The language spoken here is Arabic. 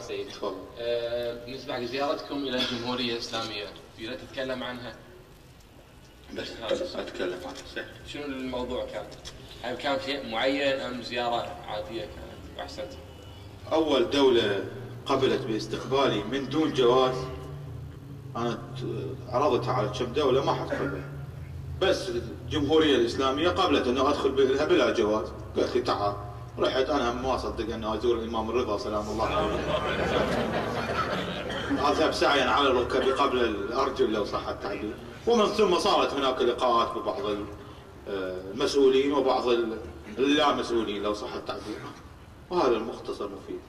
سيدي تفضل. آه، بالنسبة حق زيارتكم إلى الجمهورية الإسلامية تريد تتكلم عنها؟ بس أتكلم عنه صحيح. شنو الموضوع كان؟ هل كان شيء معين أم زيارة عادية كانت وأحسنت؟ أول دولة قبلت باستقبالي من دون جواز أنا ت- عرضت على كم دولة ما حدخل بس الجمهورية الإسلامية قبلت انه أدخل لها بلا جواز. قالت لي تعال. رحت أنا ما أصدق إنه ازور الإمام الرضا سلام الله عليه. اذهب سعيا على ركبي قبل الأرجل لو صح التعبير. ومن ثم صارت هناك لقاءات ببعض ال- آه، المسؤولين وبعض ال- اللا مسؤولين لو صح التعبير. وهذا المختصر مفيد.